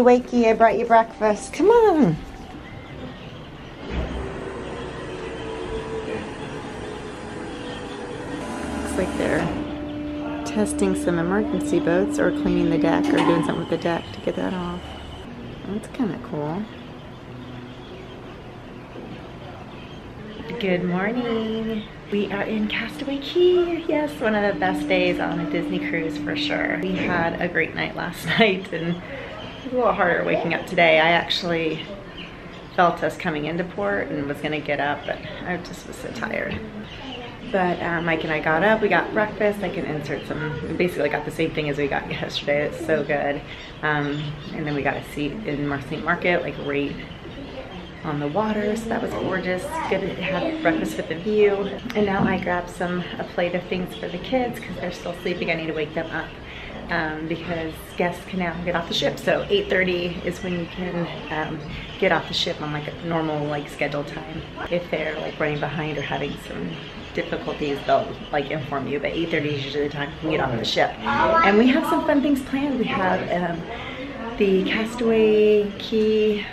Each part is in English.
Wakey, wakey, I brought you breakfast. Come on. Looks like they're testing some emergency boats or cleaning the deck or doing something with the deck to get that off. That's kind of cool. Good morning. We are in Castaway Cay. Yes, one of the best days on a Disney cruise for sure. We had a great night last night and it a little harder waking up today. I actually felt us coming into port and was gonna get up, but I just was so tired. But uh, Mike and I got up, we got breakfast. I can insert some, basically got the same thing as we got yesterday. It's so good. Um, and then we got a seat in Marceline Market, like right on the water, so that was gorgeous. Good to have breakfast with the view. And now I grabbed some, a plate of things for the kids because they're still sleeping. I need to wake them up. Um, because guests can now get off the ship. So 8.30 is when you can um, get off the ship on like a normal like scheduled time. If they're like running behind or having some difficulties, they'll like inform you, but 8.30 is usually the time you can get off the ship. And we have some fun things planned. We have um, the Castaway Cay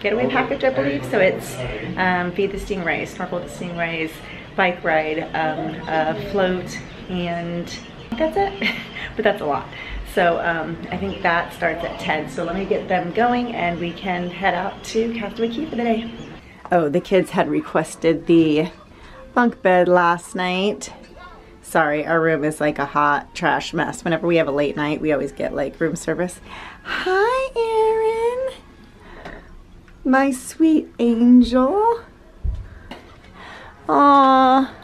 getaway package, I believe. So it's um, feed the stingrays, snorkel with the stingrays, bike ride, um, a float, and that's it. but that's a lot. So um, I think that starts at 10. So let me get them going and we can head out to Castaway Cay for the day. Oh, the kids had requested the bunk bed last night. Sorry, our room is like a hot trash mess. Whenever we have a late night, we always get like room service. Hi, Erin. My sweet angel. Aww.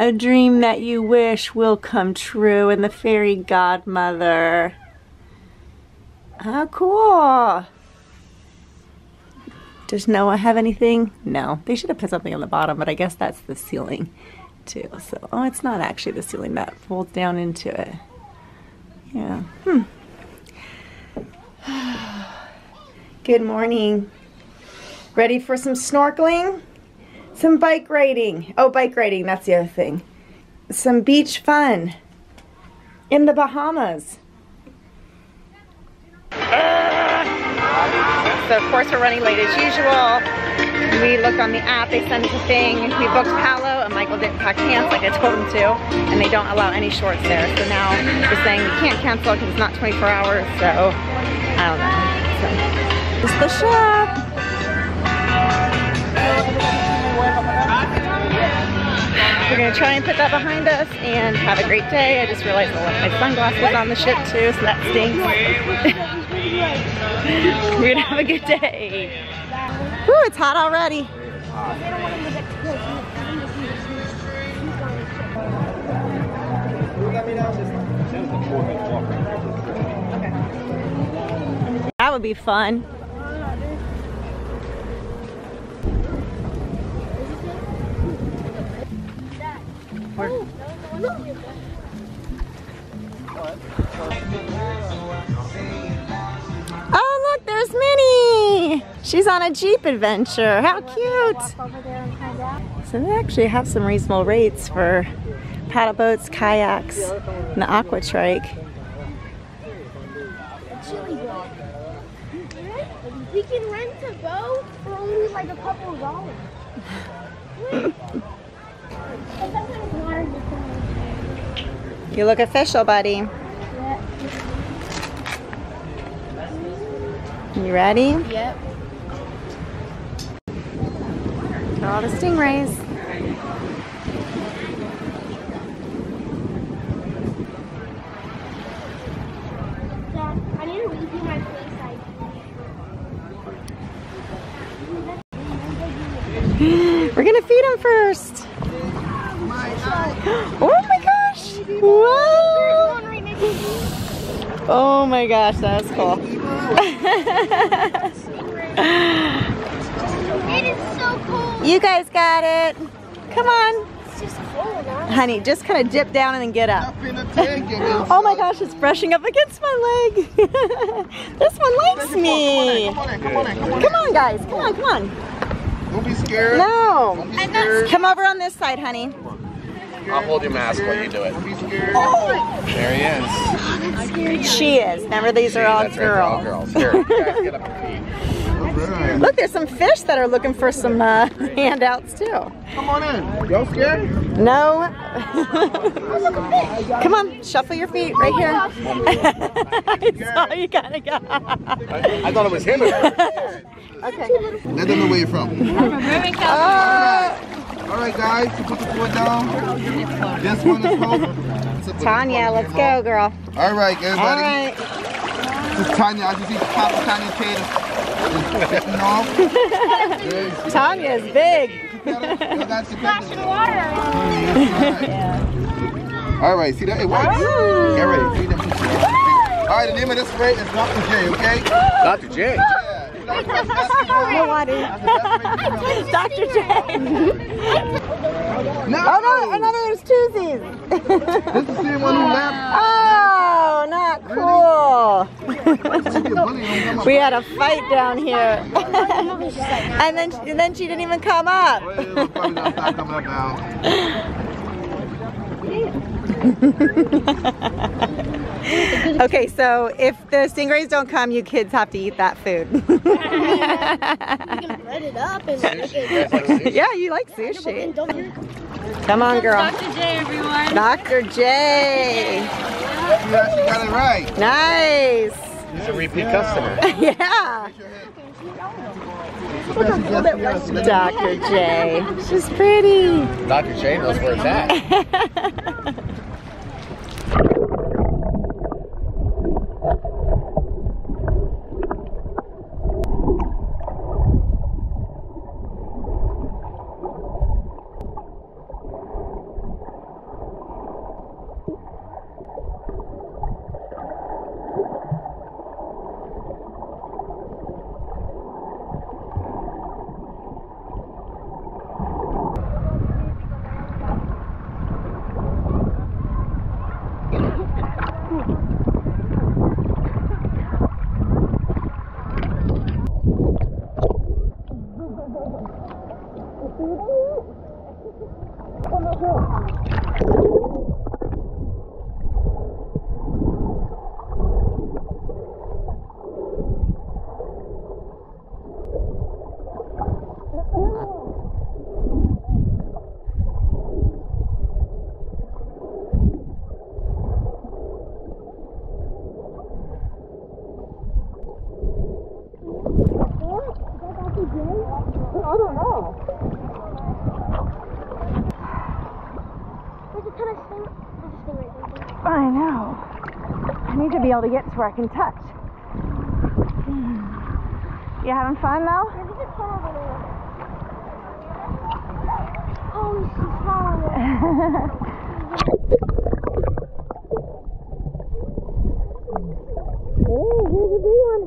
A dream that you wish will come true and the fairy godmother. How cool. Does Noah have anything? No. They should have put something on the bottom, but I guess that's the ceiling too. So, oh, it's not actually the ceiling that folds down into it. Yeah. Hmm. Good morning. Ready for some snorkeling? Some bike riding. Oh, bike riding, that's the other thing. Some beach fun in the Bahamas. So of course we're running late as usual. We looked on the app, they sent us a thing. We booked Palo and Michael didn't pack pants like I told him to. And they don't allow any shorts there. So now they're saying we can't cancel because it's not 24 hours. So I don't know. So, it's the shop. We're gonna try and put that behind us and have a great day. I just realized I left my sunglasses on the ship too, so that stinks. We're gonna have a good day. Woo, it's hot already. That would be fun. Oh look, there's Minnie! She's on a Jeep adventure. How cute! So they actually have some reasonable rates for paddle boats, kayaks, and the aqua trike. We can rent a boat for only like a couple of dollars. You look official, buddy. You ready? Yep. All the stingrays. Dad, I need to redo my face ID. We're gonna feed him first. Oh my gosh! Whoa! Oh my gosh, that was cool. It is so cold. you guys got it. Come on. It's just cold, huh? Honey, just kind of dip down and then get up. Oh my gosh, it's brushing up against my leg. this one likes me. Come on come on come on in. Come on, guys. Come on, come on. Don't be scared. No. Be scared. Come over on this side, honey. Good. I'll hold your mask while you do it. There he is. She is. Remember, these are all That's right, all girls. girls. Here, you guys get up your feet. Look, there's some fish that are looking for some uh, handouts too. Come on in. Y'all scared? No. Come on, shuffle your feet right here. That's all you gotta go. I, I thought it was him. at first. Okay. Let them know where you're from. Uh, All right, guys, put the foot down. This one is home. Tanya, let's go, girl. All right, everybody. right. This is Tanya. As you see, Papa Tanya's head is getting off. Tanya is big. Splashing water. All right, see that? Hey, wait. Oh. Get ready. See them pictures. All right, the name of this spray is Dr. J, okay? Dr. J? Yeah. Nobody. Dr. J. No. Oh no, another there's twosies. This is the same one who left. oh, not cool. we had a fight down here. and then and then she didn't even come up. Well, it's probably not stop coming up now. Okay, so if the stingrays don't come, you kids have to eat that food. You can bread it up and make yeah, you like sushi. Don't Come on, girl. Dr. J, everyone. Dr. J. You actually got it right. Nice. He's a repeat customer. Yeah. Dr. J. She's pretty. Dr. J knows where it's at. There's a ton of sting. There's a stingray right there. I know. I need to able to get to where I can touch. You having fun though? Oh. Oh, here's a big one.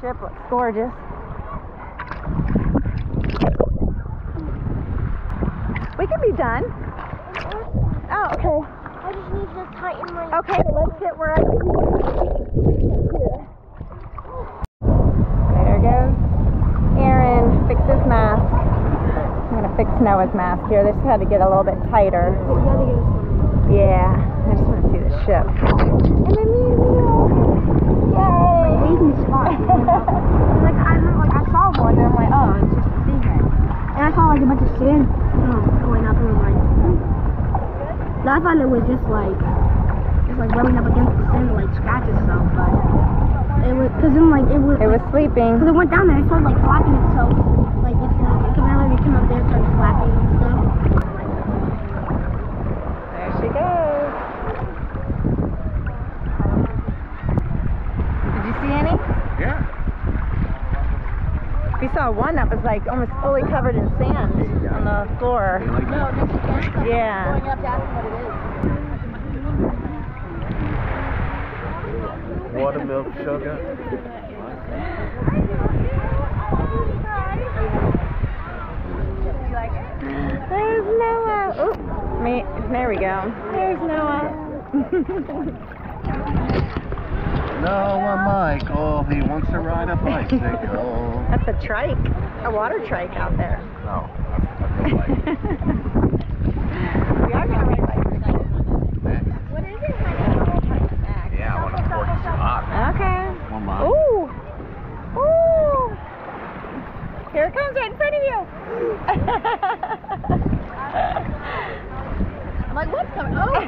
Ship looks gorgeous. We can be done. Oh, okay. I just need to tighten my. Okay, let's get where I can. There goes Aaron. Fix his mask. I'm gonna fix Noah's mask here. This had to get a little bit tighter. Yeah, I just want to see the ship. And the museum. Yay! waiting spot. like I like I saw one and I'm like, oh, it's just a secret. And I saw like a bunch of sand um, going up and I'm like, I thought it was just like, just like rubbing up against the sand to like scratch itself, but it was, cause then like it was, It was sleeping. cause it went down there, it started like flapping itself, like it's gonna, cause I like it came up there, and started flapping and stuff. There she goes. Did you see any? Yeah. We saw one that was like almost fully covered in sand on the. No, this Yeah. going up to ask what it is. Water, milk, sugar. There's Noah. Oh, me. There we go. There's Noah. No, a Michael. He wants to ride a bicycle. That's a trike, a water trike out there. No, a, a real bike. we are gonna ride bicycles. What is it? Yeah, to fork hot. Okay. One mile. Ooh. Ooh. Here it comes right in front of you. I'm like, what's coming? Oh.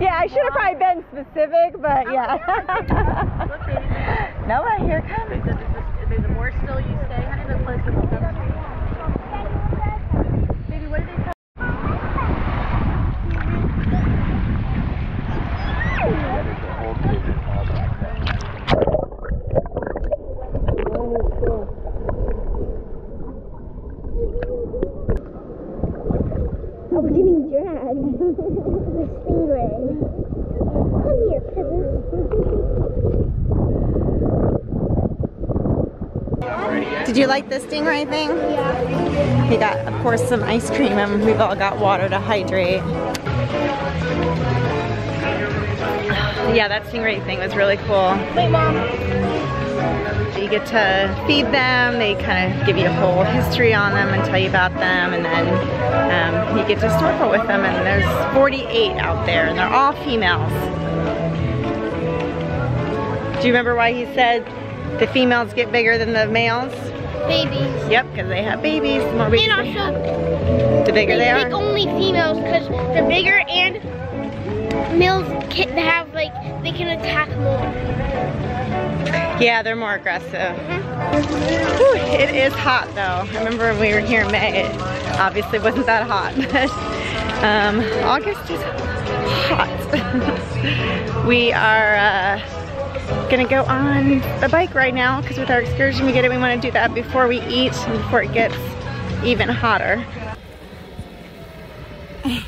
yeah, I should have probably been specific, but yeah. Look, baby. Noah, uh, here it comes. There's, a, there's a more still you stay, honey. The closer you come. Baby, what did they tell Oh, we're getting dragged. the stingray. Come here, Did you like this stingray thing? Yeah. We got, of course, some ice cream and we've all got water to hydrate. Yeah, that stingray thing was really cool. Wait, Mom. You get to feed them, they kind of give you a whole history on them and tell you about them, and then um, you get to snorkel with them, and there's 48 out there, and they're all females. Do you remember why he said the females get bigger than the males? Babies. Yep, because they have babies. The more babies And they also, the bigger they pick are. only females because they're bigger and males can have like they can attack more. Yeah, they're more aggressive. Whew, it is hot though. I remember when we were here in May, it obviously wasn't that hot, but um, August is hot. we are uh, gonna go on the bike right now because with our excursion we get it, we wanna do that before we eat and before it gets even hotter. there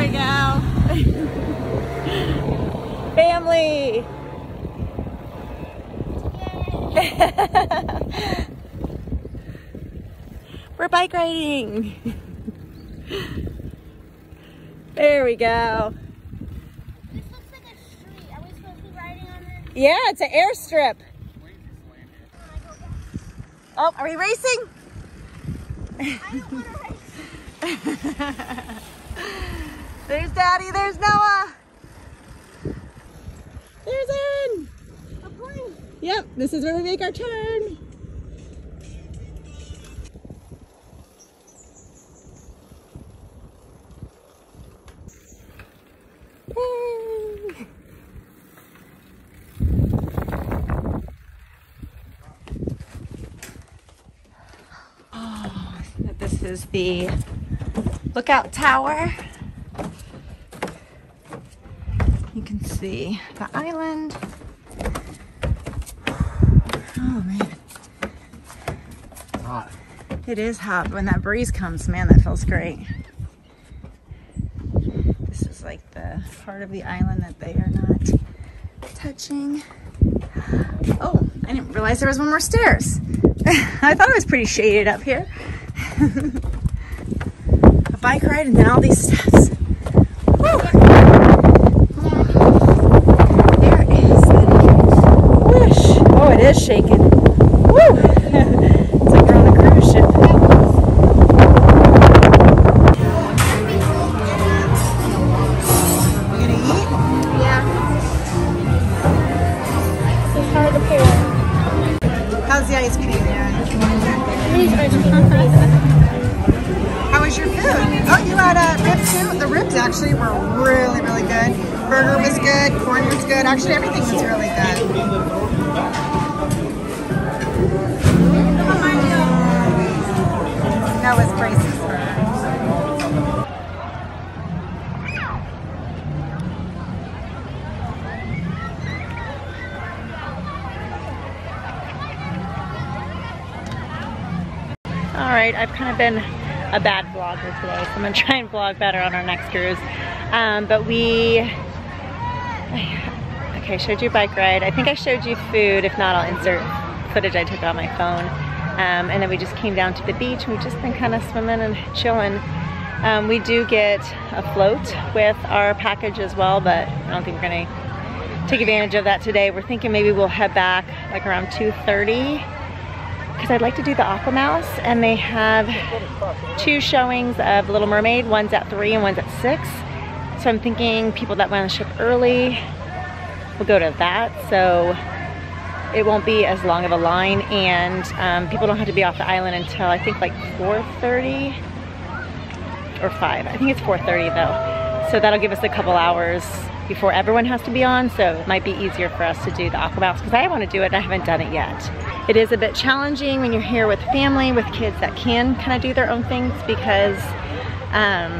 we go. Family. We're bike riding. there we go. This looks like a street. Are we supposed to be riding on this? Yeah, it's an airstrip. Oh, are we racing? there's Daddy, there's Noah. There's Aaron. Yep, this is where we make our turn. Is the lookout tower. You can see the island. Oh man, Hot. it is hot. When that breeze comes, man, that feels great. This is like the part of the island that they are not touching. Oh, I didn't realize there was one more stairs. I thought it was pretty shaded up here. A bike ride and then all these steps. Wish. Oh, it is shaking. That was burger. All right, I've kind of been a bad vlogger today, so I'm gonna try and vlog better on our next cruise. Um, but we, okay, showed you bike ride. I think I showed you food. If not, I'll insert footage I took on my phone. Um, and then we just came down to the beach and we've just been kind of swimming and chilling. Um, we do get a float with our package as well, but I don't think we're gonna take advantage of that today. We're thinking maybe we'll head back like around 2.30 because I'd like to do the Aqua Mouse and they have two showings of Little Mermaid. One's at three and one's at six. So I'm thinking people that went on the ship early will go to that. So it won't be as long of a line and um, people don't have to be off the island until I think like 4.30 or 5. I think it's 4.30 though. So that'll give us a couple hours before everyone has to be on so it might be easier for us to do the aqua mouse because I want to do it and I haven't done it yet. It is a bit challenging when you're here with family, with kids that can kind of do their own things because um,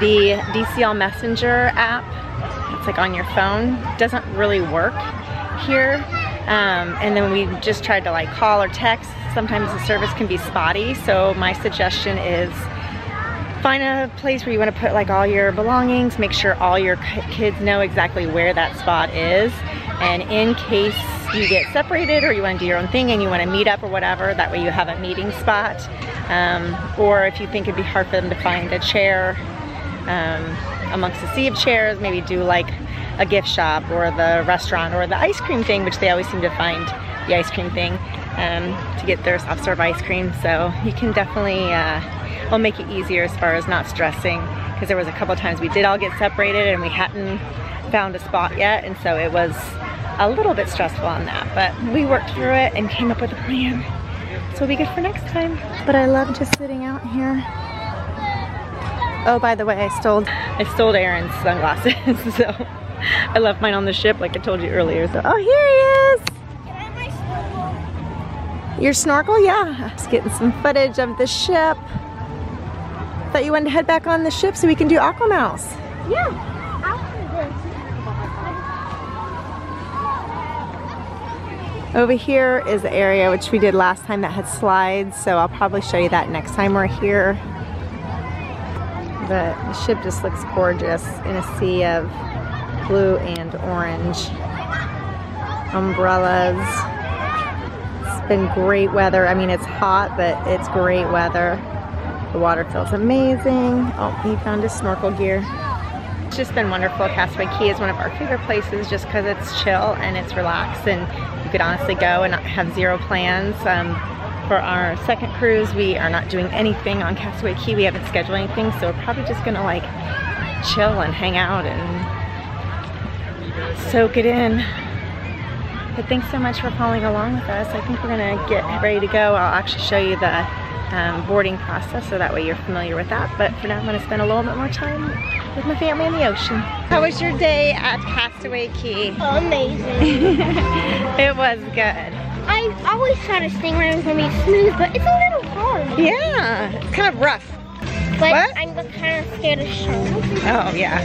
the DCL Messenger app, it's like on your phone, doesn't really work here. Um, and then we just tried to like call or text. Sometimes the service can be spotty. So my suggestion is find a place where you want to put like all your belongings, make sure all your kids know exactly where that spot is. And in case you get separated or you want to do your own thing and you want to meet up or whatever, that way you have a meeting spot. Um, or if you think it'd be hard for them to find a chair um, amongst a sea of chairs, maybe do like a gift shop or the restaurant or the ice cream thing, which they always seem to find the ice cream thing um, to get their soft serve ice cream. So you can definitely, uh, will make it easier as far as not stressing because there was a couple times we did all get separated and we hadn't found a spot yet. And so it was a little bit stressful on that, but we worked through it and came up with a plan. So it'll be good for next time. But I love just sitting out here. Oh, by the way, I stole, I stole Aaron's sunglasses, so I left mine on the ship like I told you earlier. So, oh, here he is. Your snorkel? Yeah. Just getting some footage of the ship. Thought you wanted to head back on the ship so we can do Aqua Mouse. Yeah. Over here is the area which we did last time that had slides, so I'll probably show you that next time we're here. The, the ship just looks gorgeous in a sea of blue and orange. Umbrellas. It's been great weather. I mean, it's hot, but it's great weather. The water feels amazing. Oh, he found his snorkel gear. It's just been wonderful. Castaway Cay is one of our favorite places just because it's chill and it's relaxed and you could honestly go and have zero plans. Um, for our second cruise, we are not doing anything on Castaway Cay. We haven't scheduled anything, so we're probably just gonna like chill and hang out and soak it in. But thanks so much for following along with us. I think we're gonna get ready to go. I'll actually show you the um, boarding process so that way you're familiar with that. But for now, I'm gonna spend a little bit more time with my family in the ocean. How was your day at Castaway Cay? Amazing. it was good. I always thought a stingray was gonna be smooth, but it's a little hard. Yeah, it's kind of rough. But What? I'm kind of scared of sharks. Oh yeah.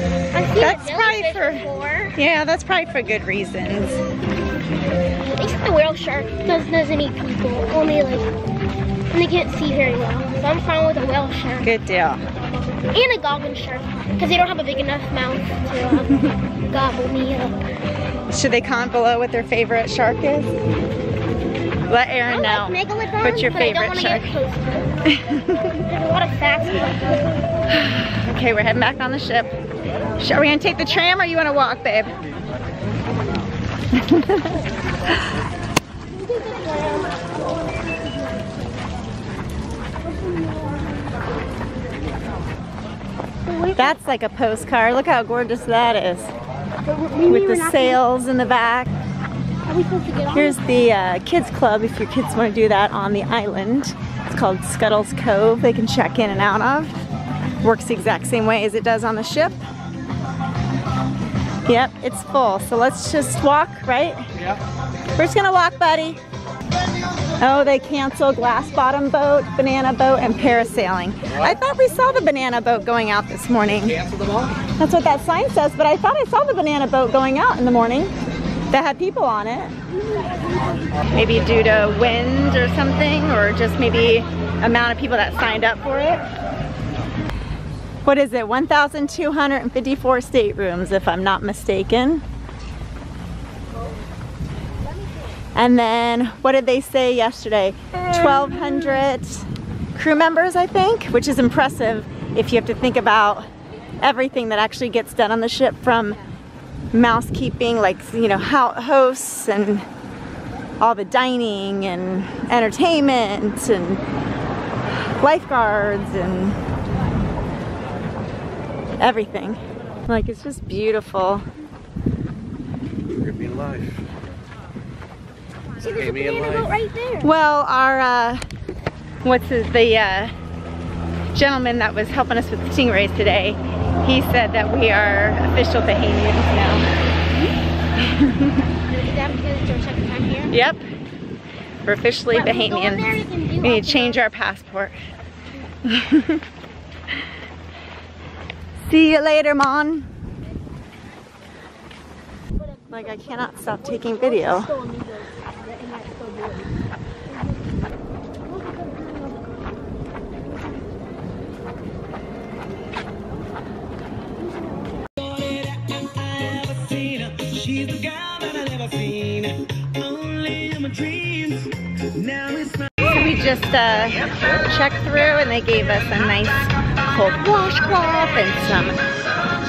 That's probably for- before. Yeah, that's probably for good reasons. At least the whale shark does, doesn't eat people. Only like, and they can't see very well. So I'm fine with a whale shark. Good deal. And a goblin shark. Because they don't have a big enough mouth to um, gobble me up. Should they comment below what their favorite shark is? Let Aaron know. like What's your but I don't favorite shark? get close to them. There's a lot of facts. Okay, we're heading back on the ship. Sh- Are we gonna take the tram or you wanna walk, babe? That's like a postcard. Look how gorgeous that is. With the sails in the back. Here's the uh, kids club if your kids want to do that on the island. It's called Scuttle's Cove. They can check in and out of. Works the exact same way as it does on the ship. Yep, it's full. So let's just walk, right? Yeah. We're just gonna walk, buddy. Oh, they canceled glass bottom boat, banana boat, and parasailing. I thought we saw the banana boat going out this morning. Cancel them all? That's what that sign says, but I thought I saw the banana boat going out in the morning that had people on it. Maybe due to wind or something, or just maybe amount of people that signed up for it. What is it, 1,254 staterooms if I'm not mistaken. And then, what did they say yesterday? 1,200 crew members, I think, which is impressive if you have to think about everything that actually gets done on the ship from mousekeeping, like, you know, hosts and all the dining and entertainment and lifeguards and everything. Like, it's just beautiful. Caribbean life. See, there's a Caribbean banana life. boat right there. Well, our, uh, what's his, the uh, gentleman that was helping us with the stingrays today, he said that we are official Bahamians Is that because it's our second time here? now. Yep. We're officially But when you there, Bahamians. can We need to change our passport. See you later, Mon. Like, I cannot stop taking video. She's the girl that I never seen. Only in my dreams. Now it's my So we just uh, checked through and they gave us a nice cold washcloth and some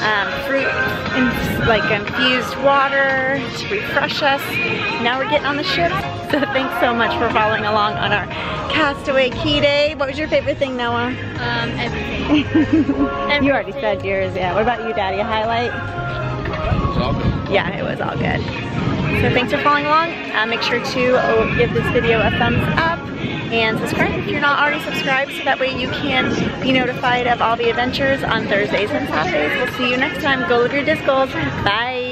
um, fruit and like infused water to refresh us. Now we're getting on the ship. So thanks so much for following along on our Castaway Cay Day. What was your favorite thing, Noah? Um, everything. You already said yours, yeah. What about you, Daddy? A highlight? Yeah, it was all good. So thanks for following along. Uh, make sure to uh, give this video a thumbs up and subscribe if you're not already subscribed so that way you can be notified of all the adventures on Thursdays and Saturdays. We'll see you next time. Go live your DisGoals. Bye.